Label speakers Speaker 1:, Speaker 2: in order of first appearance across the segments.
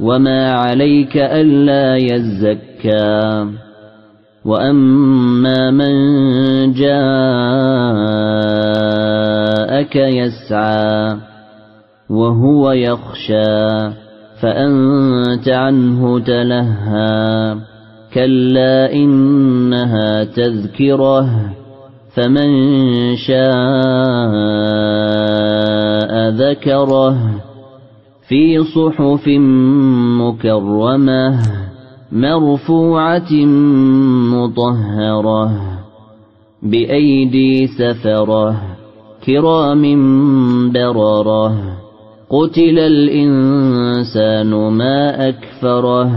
Speaker 1: وما عليك ألا يزكى وأما من جاءك يسعى وهو يخشى فأنت عنه تلهى كلا إنها تذكره فمن شاء ذكره في صحف مكرمة مرفوعة مطهرة بأيدي سفرة كرام بررة قتل الإنسان ما أكفره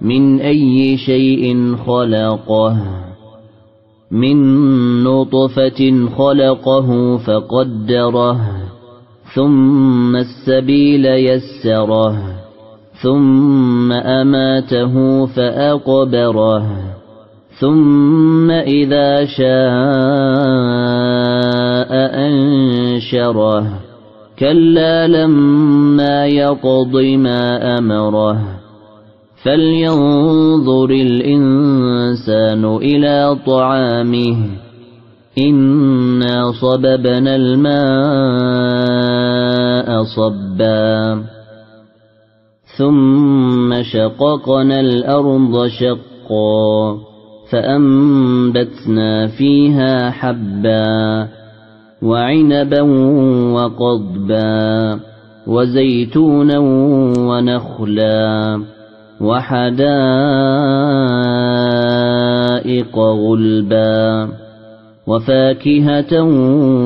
Speaker 1: من أي شيء خلقه من نطفة خلقه فقدره ثم السبيل يسره ثم أماته فأقبره ثم إذا شاء أنشره كلا لما يقض ما أمره. فلينظر الإنسان إلى طعامه إنا صببنا الماء صبا. ثم شققنا الأرض شقا. فأنبتنا فيها حبا وعنبا وقضبا وزيتونا ونخلا وحدائق غلبا. وفاكهة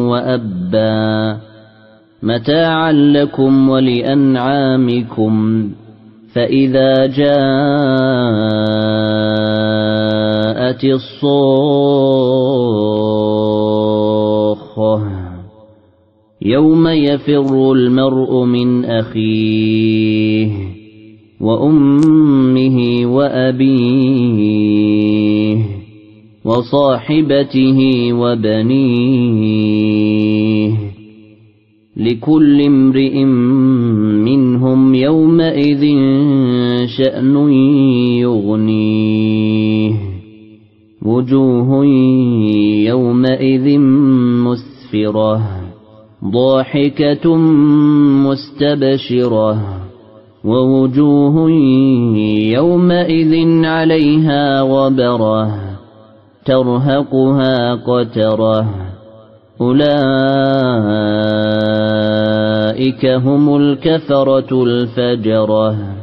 Speaker 1: وأبا. متاعا لكم ولأنعامكم. فإذا جاءت الصاخة يوم يفر المرء من أخيه وأمه وأبيه. وصاحبته وبنيه لكل امرئ منهم يومئذ شأن يغنيه وجوه يومئذ مسفرة ضاحكة مستبشرة ووجوه يومئذ عليها غبرة ترهقها قترة. أولئك هم الكفرة الفجرة.